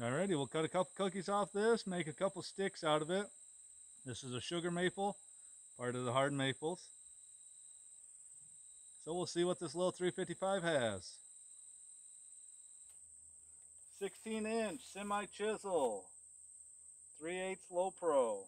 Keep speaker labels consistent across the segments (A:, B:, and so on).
A: Alrighty, we'll cut a couple cookies off this, make a couple sticks out of it. This is a sugar maple, part of the hard maples. So we'll see what this little 355 has. 16 inch semi chisel, 3 8 low pro.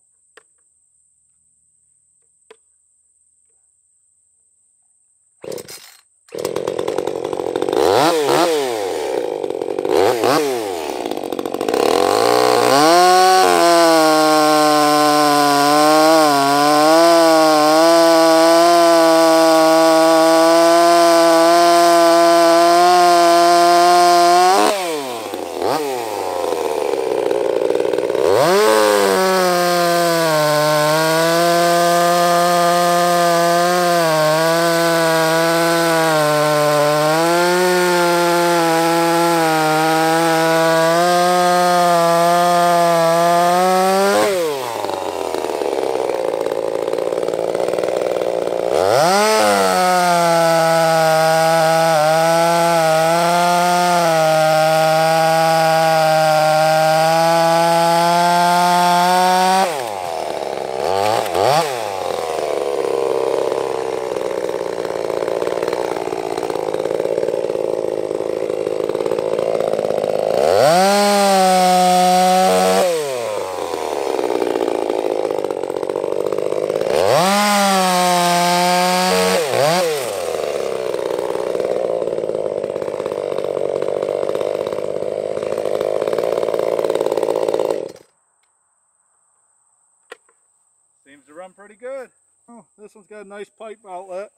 A: Seems to run pretty good. Oh, this one's got a nice pipe outlet.